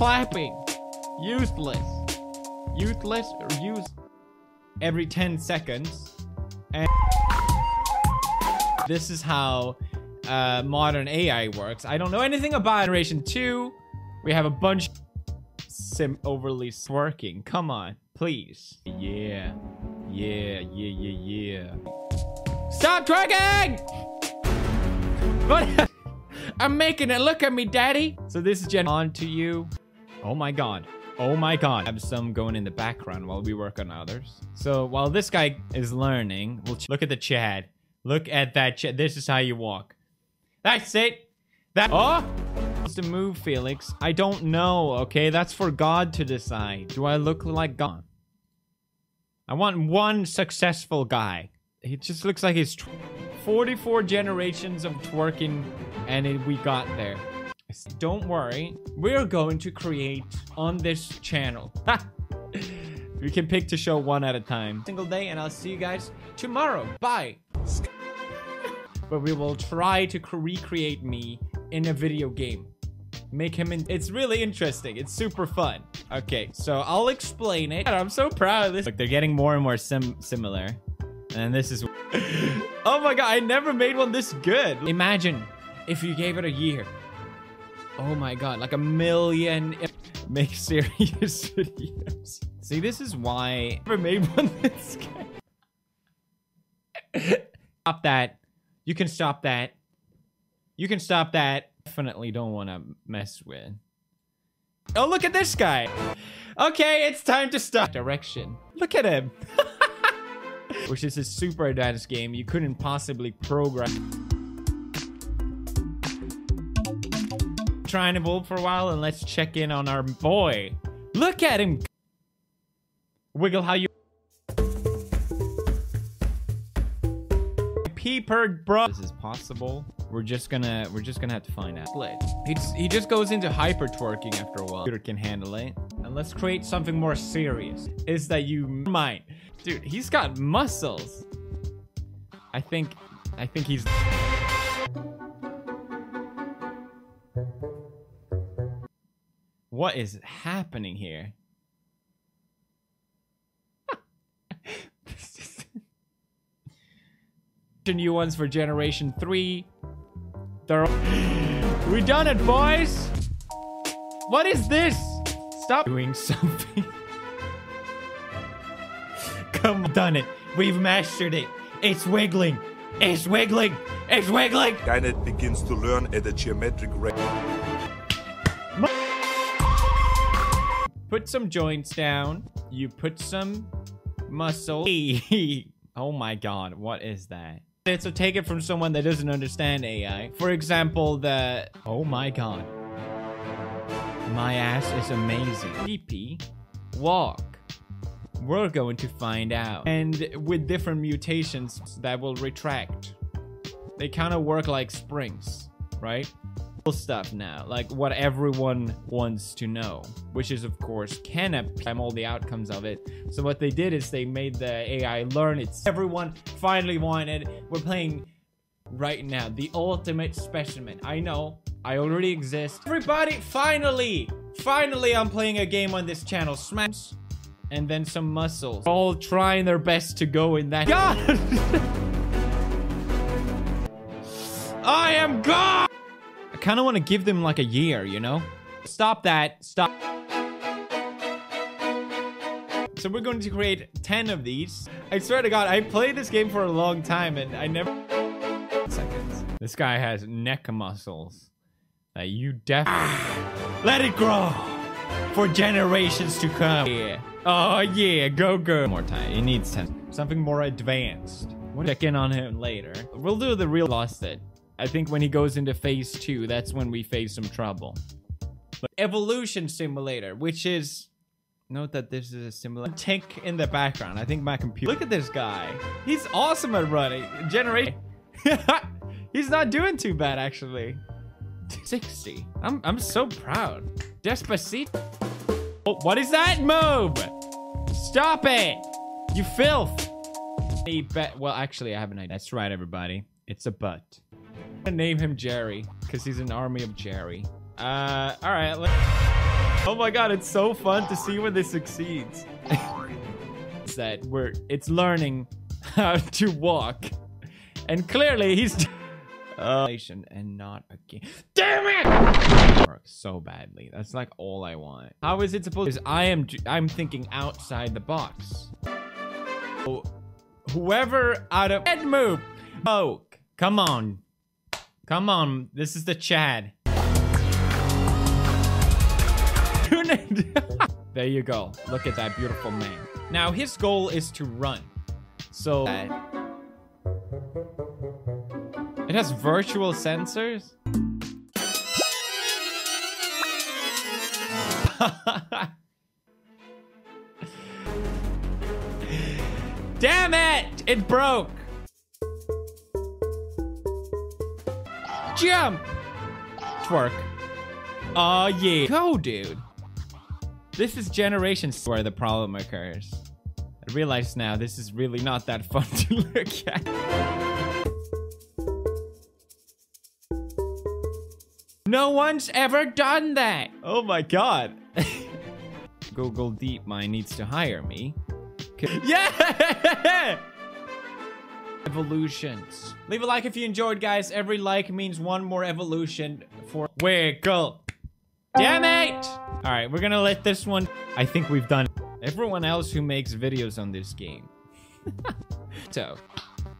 clapping. Useless. Useless use every 10 seconds. And this is how uh, modern AI works. I don't know anything about Generation 2. We have a bunch sim overly working. Come on, please. Yeah. Yeah, yeah, yeah, yeah. Stop twerking! What? I'm making it. Look at me, daddy. So this is Gen on to you. Oh my god. Oh my god. I have some going in the background while we work on others. So while this guy is learning, we'll look at the Chad. Look at that Chad. This is how you walk. That's it. That- Oh! to move, Felix? I don't know, okay? That's for God to decide. Do I look like God? I want one successful guy. He just looks like he's 44 generations of twerking and it, we got there. Don't worry. We're going to create on this channel. we can pick to show one at a time. Single day and I'll see you guys tomorrow. Bye. but we will try to recreate me in a video game make him in it's really interesting it's super fun okay so i'll explain it i'm so proud of this look they're getting more and more sim similar and this is oh my god i never made one this good imagine if you gave it a year oh my god like a million make serious videos see this is why i never made one this guy stop that you can stop that you can stop that definitely don't want to mess with. Oh, look at this guy. Okay, it's time to stop. Direction. Look at him. Which is a super advanced game. You couldn't possibly program. Try to evolve for a while and let's check in on our boy. Look at him. Wiggle how you peepered, bro. This is possible. We're just gonna we're just gonna have to find out. He just, he just goes into hyper twerking after a while. Computer can handle it. And let's create something more serious. Is that you mind? Dude, he's got muscles. I think I think he's What is happening here? the new ones for Generation 3. They're... We done it, boys! What is this? Stop doing something. Come on, done it. We've mastered it. It's wiggling. It's wiggling. It's wiggling. Skynet begins to learn at a geometric rate. Put some joints down. You put some muscle. oh my god, what is that? So take it from someone that doesn't understand AI. For example, the... Oh my god. My ass is amazing. PP. Walk. We're going to find out. And with different mutations that will retract. They kind of work like springs, right? Stuff now, like what everyone wants to know, which is of course can I'm all the outcomes of it. So what they did is they made the AI learn it's everyone finally wanted. We're playing right now the ultimate specimen. I know I already exist. Everybody, finally, finally I'm playing a game on this channel. Smash and then some muscles. All trying their best to go in that. God! I am God! Kind of want to give them like a year, you know? Stop that. Stop. So we're going to create 10 of these. I swear to God, I played this game for a long time and I never... Seconds. This guy has neck muscles that you definitely... Ah! Let it grow for generations to come. Yeah. Oh, yeah. Go, go. More time. He needs 10. Something more advanced. We'll check in on him later. We'll do the real lost it. I think when he goes into phase two, that's when we face some trouble. But Evolution Simulator, which is... Note that this is a similar tick in the background. I think my computer... Look at this guy. He's awesome at running. Generation... He's not doing too bad, actually. 60. I'm, I'm so proud. Despacito. Oh, what is that move? Stop it. You filth. Well, actually, I have an idea. That's right, everybody. It's a butt gonna name him Jerry because he's an army of Jerry. Uh, all right. Oh my god, it's so fun to see when this succeeds. it's that we're it's learning how to walk, and clearly he's. Uh, and not a game. Damn it! Works so badly. That's like all I want. How is it supposed? I am I'm thinking outside the box. Whoever out of move. Oh, come on, come on. This is the Chad. there you go. Look at that beautiful man. Now his goal is to run. So. It has virtual sensors? Damn it! It broke! Jump! Twerk. Oh yeah. Go, dude. This is generations where the problem occurs. I realize now this is really not that fun to look at. No one's ever done that. Oh my god. Google DeepMind needs to hire me. Yeah! Evolutions. Leave a like if you enjoyed, guys. Every like means one more evolution for Wiggle. Damn it! All right, we're gonna let this one. I think we've done everyone else who makes videos on this game. so,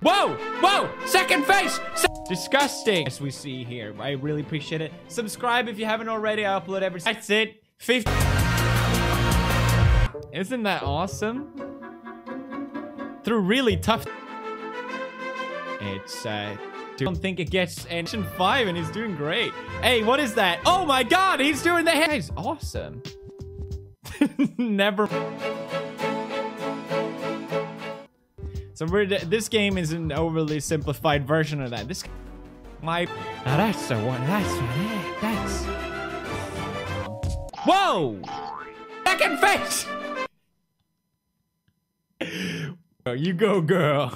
whoa, whoa, second face. Se Disgusting. As we see here, I really appreciate it. Subscribe if you haven't already. I upload every. That's it. 50. Isn't that awesome? Through really tough. It's uh. I don't think it gets engine 5 and he's doing great. Hey, what is that? Oh my god, he's doing the He's awesome. Never. So this game is an overly simplified version of that. This, my, now that's the one. That's That's. Whoa! Second face. Oh, you go, girl.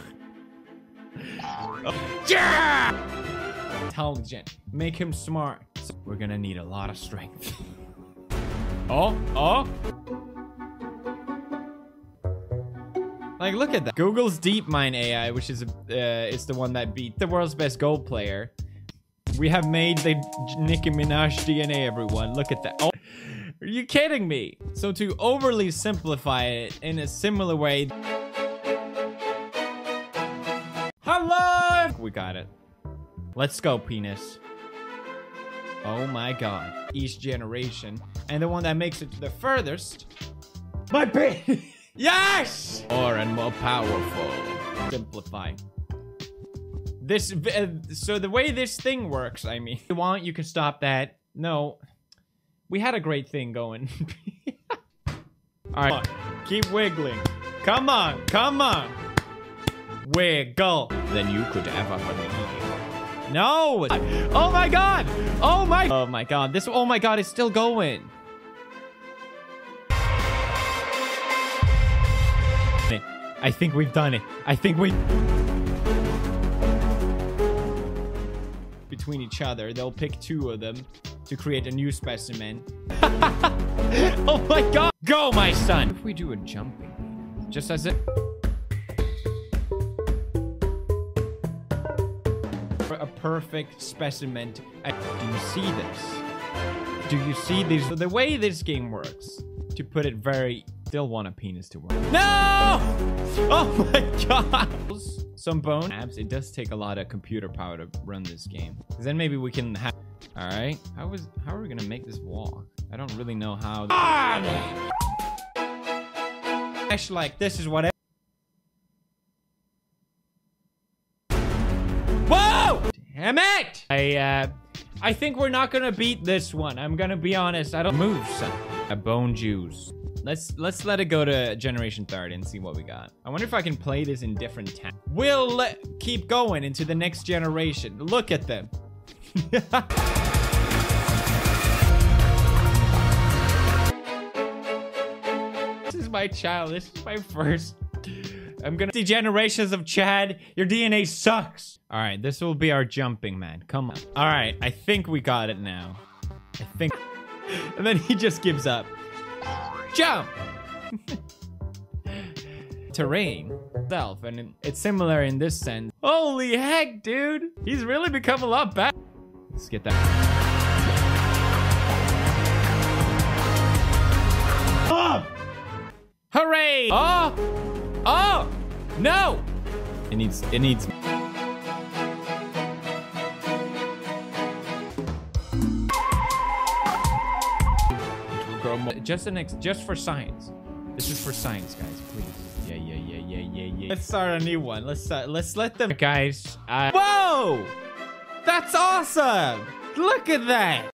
Yeah! Intelligent. Make him smart. We're gonna need a lot of strength. oh, oh. Like, look at that. Google's DeepMind AI, which is uh, is the one that beat the world's best Go player. We have made the Nicki Minaj DNA, everyone. Look at that. Oh, are you kidding me? So to overly simplify it in a similar way. We got it. Let's go, penis. Oh my god. Each generation. And the one that makes it to the furthest. My penis! Yes! More and more powerful. Simplify. This, uh, so the way this thing works, I mean, you want, you can stop that. No, we had a great thing going. All right, keep wiggling. Come on, come on. Wiggle. Then you could ever believe. No! Oh my god! Oh my- Oh my god, this- Oh my god, it's still going. I think we've done it. I think we... Between each other, they'll pick two of them to create a new specimen. oh my god! Go, my son! If we do a jumping, just as it... A perfect specimen. Do you see this? Do you see this? So the way this game works, to put it very still want a penis to work. No! Oh my god! Some bone abs. It does take a lot of computer power to run this game. Then maybe we can have... Alright. How is... How are we gonna make this walk? I don't really know how... Ah! like this is what... I, uh... I think we're not gonna beat this one. I'm gonna be honest. I don't move, son. A bone juice. Let's let's let it go to generation 30 and see what we got. I wonder if I can play this in different time. We'll keep going into the next generation. Look at them. this is my child. This is my first. I'm gonna see generations of Chad. Your DNA sucks. All right, this will be our jumping man. Come on. All right, I think we got it now. I think. And then he just gives up. Jump! Terrain itself, and it's similar in this sense. Holy heck, dude! He's really become a lot better. Let's get that. Oh! Hooray! Oh! Oh! No! It needs. It needs. Just an ex just for science. This is for science, guys. Please. Yeah, yeah, yeah, yeah, yeah, yeah. Let's start a new one. Let's start. Let's let them guys. Uh, Whoa! That's awesome! Look at that.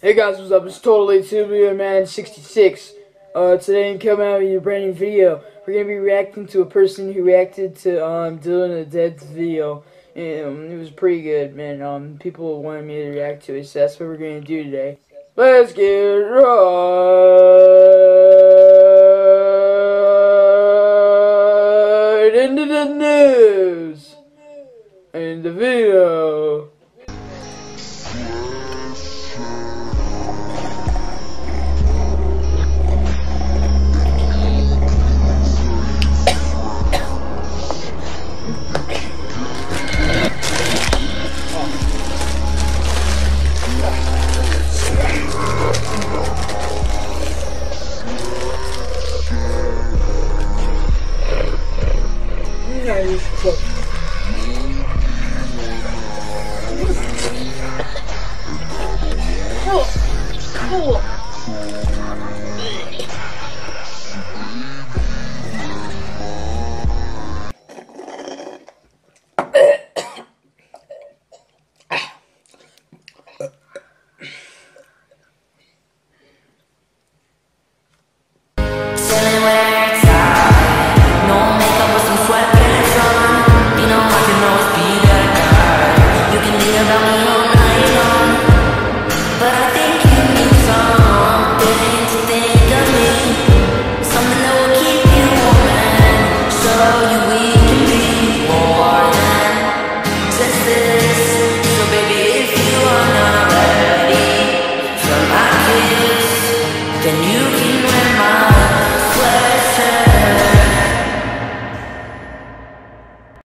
Hey guys, what's up? It's totally Tubular Man 66. Uh, today I'm coming out with a brand new video. We're gonna be reacting to a person who reacted to um Dylan the Dead's video. And, um, it was pretty good, man. Um, people wanted me to react to it, so that's what we're gonna do today. Let's get right into the news and the video.